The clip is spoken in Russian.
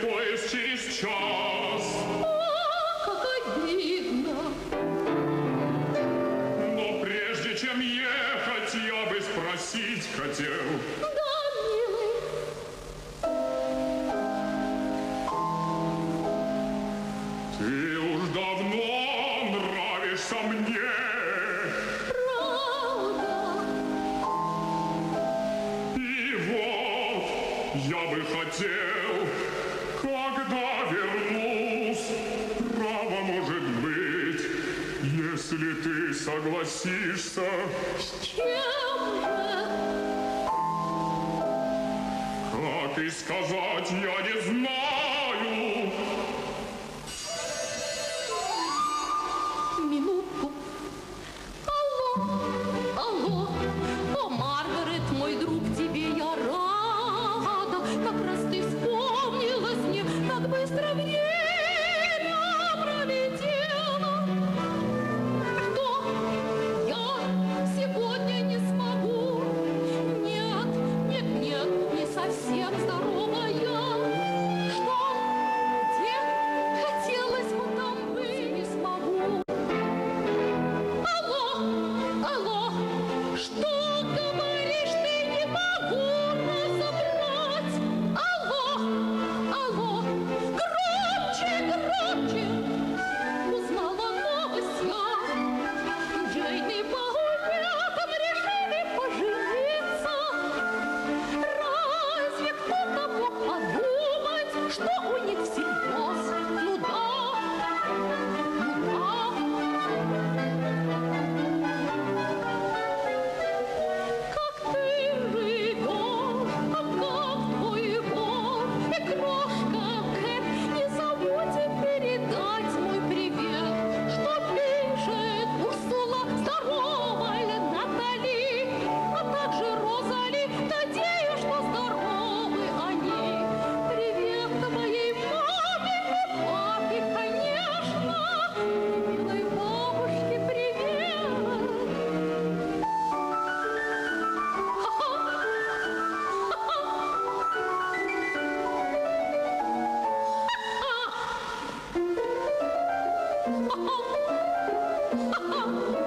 поезд через час. А, как обидно. Но прежде чем ехать, я бы спросить хотел. Да, милый. Ты уж давно нравишься мне. если ты согласишься. С чем же? Как и сказать, я не знаю. смешно. 哈哈哈哈